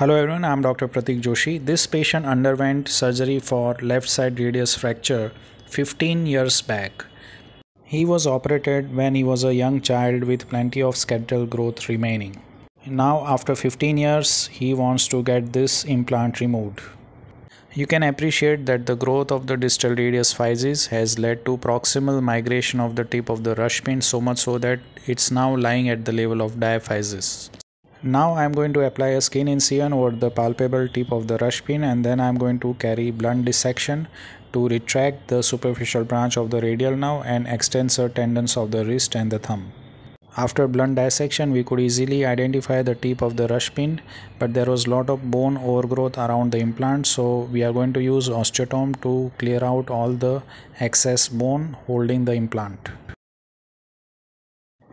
Hello everyone, I am Dr. Prateek Joshi. This patient underwent surgery for left side radius fracture 15 years back. He was operated when he was a young child with plenty of skeletal growth remaining. Now after 15 years, he wants to get this implant removed. You can appreciate that the growth of the distal radius physis has led to proximal migration of the tip of the rush pin so much so that it's now lying at the level of diaphysis. Now I am going to apply a skin incision over the palpable tip of the rush pin and then I am going to carry blunt dissection to retract the superficial branch of the radial nerve and extensor tendons of the wrist and the thumb. After blunt dissection we could easily identify the tip of the rush pin but there was a lot of bone overgrowth around the implant so we are going to use osteotome to clear out all the excess bone holding the implant.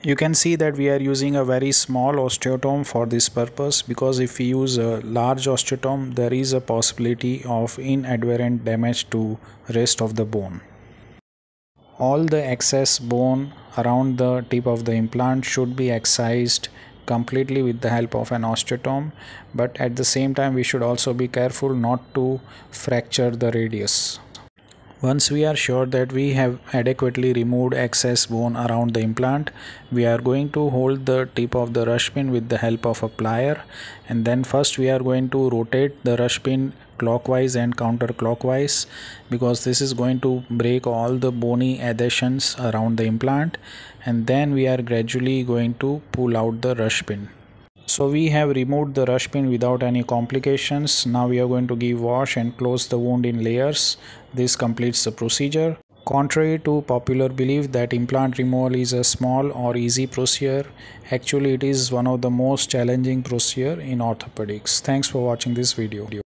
You can see that we are using a very small osteotome for this purpose because if we use a large osteotome there is a possibility of inadvertent damage to rest of the bone. All the excess bone around the tip of the implant should be excised completely with the help of an osteotome but at the same time we should also be careful not to fracture the radius. Once we are sure that we have adequately removed excess bone around the implant, we are going to hold the tip of the rush pin with the help of a plier and then first we are going to rotate the rush pin clockwise and counterclockwise because this is going to break all the bony adhesions around the implant and then we are gradually going to pull out the rush pin. So we have removed the rush pin without any complications. Now we are going to give wash and close the wound in layers. This completes the procedure. Contrary to popular belief that implant removal is a small or easy procedure, actually it is one of the most challenging procedure in orthopedics. Thanks for watching this video.